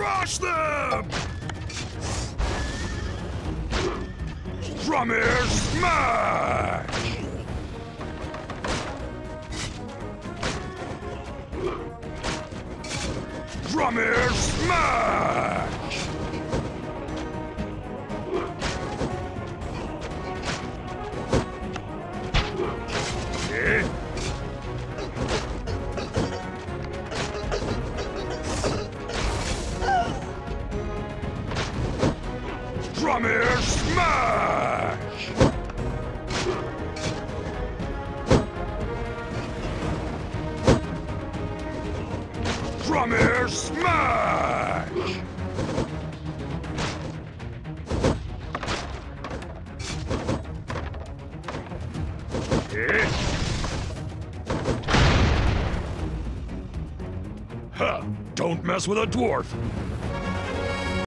Crush them! Drummer smash! Drummer smash! Drummer smash! Drummer smash! Eh? Huh, don't mess with a dwarf.